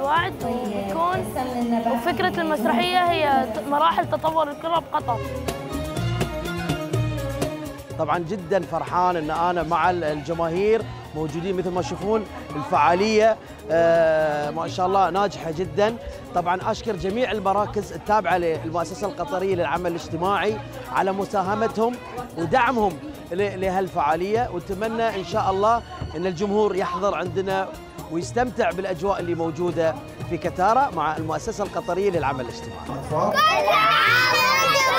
واحد وبيكون وفكرة المسرحية هي مراحل تطور الكرة بقطر. طبعا جدا فرحان إن أنا مع الجماهير موجودين مثل ما تشوفون الفعالية آه ما شاء الله ناجحة جدا. طبعا أشكر جميع المراكز التابعة للمؤسسة القطرية للعمل الاجتماعي على مساهمتهم ودعمهم لهالفعالية. ونتمنى إن شاء الله إن الجمهور يحضر عندنا ويستمتع بالأجواء اللي موجودة في كتاره مع المؤسسة القطرية للعمل الاجتماعي. كل عام